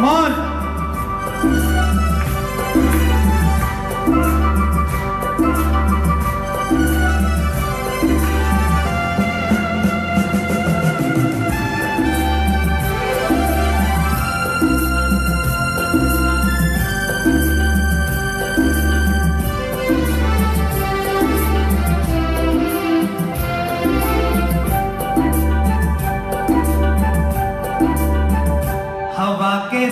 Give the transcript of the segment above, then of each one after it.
Come on.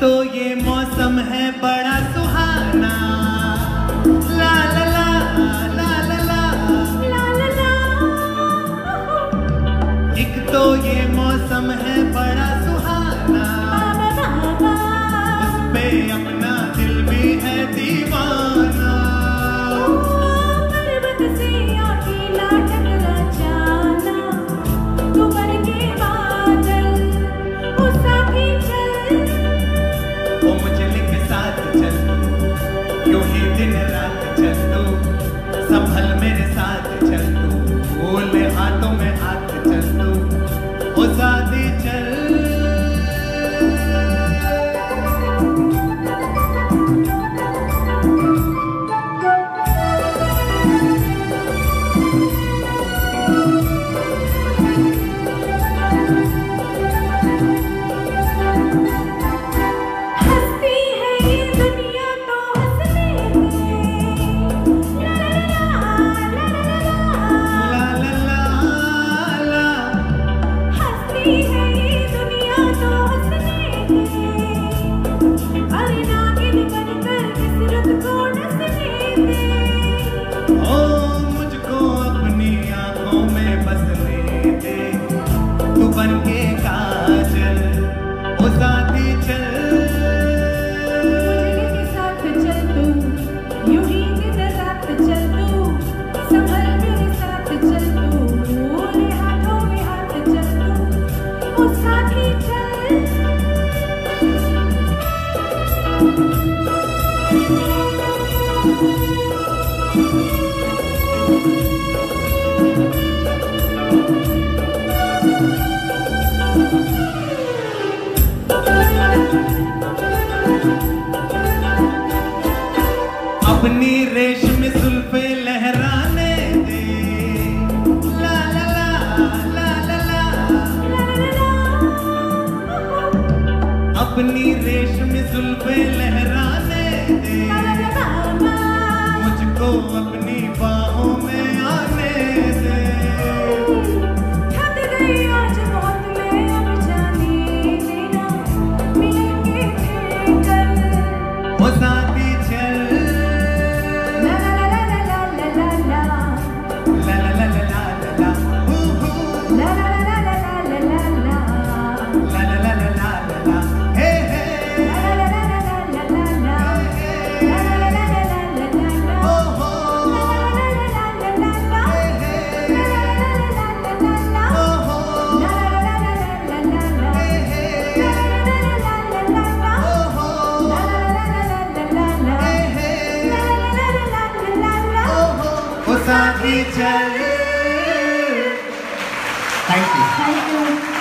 तो ये मौसम है बड़ा सुहाना। ला ला ला ला ला ला। ला ला ला। एक तो ये मौसम है बड़ा संभल मेरे साथ चल तू। बोल हाथों में हाथ चल तू। ओ शादी चल। अपनी रेशम सुल्फे लहराने दे। ला ला ला ला ला ला। अपनी रेशम सुल्फे लहराने दे। ला ला ला ला को अपनी बाहों में आ साथ भी चले। Thank you thank you